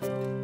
Bye.